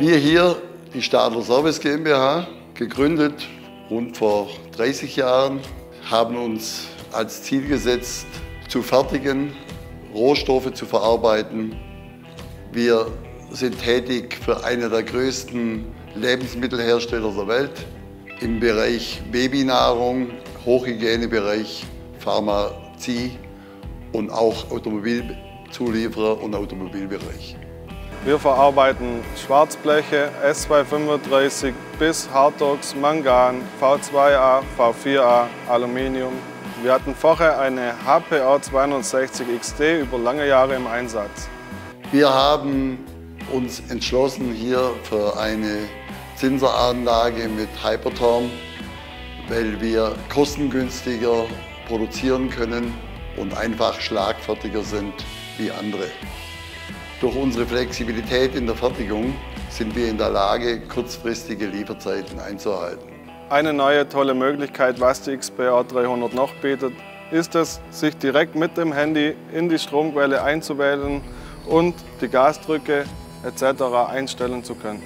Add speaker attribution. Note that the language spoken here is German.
Speaker 1: Wir hier, die Stadler Service GmbH, gegründet rund vor 30 Jahren, haben uns als Ziel gesetzt, zu fertigen, Rohstoffe zu verarbeiten. Wir sind tätig für eine der größten Lebensmittelhersteller der Welt im Bereich Babynahrung, Hochhygienebereich, Pharmazie und auch Automobilzulieferer und Automobilbereich.
Speaker 2: Wir verarbeiten Schwarzbleche S235 bis Hartox, Mangan, V2A, V4A, Aluminium. Wir hatten vorher eine HPR 260 XT über lange Jahre im Einsatz.
Speaker 1: Wir haben uns entschlossen hier für eine Zinseranlage mit Hyperturm, weil wir kostengünstiger produzieren können und einfach schlagfertiger sind wie andere. Durch unsere Flexibilität in der Fertigung sind wir in der Lage, kurzfristige Lieferzeiten einzuhalten.
Speaker 2: Eine neue tolle Möglichkeit, was die XPR 300 noch bietet, ist es, sich direkt mit dem Handy in die Stromquelle einzuwählen und die Gasdrücke etc. einstellen zu können.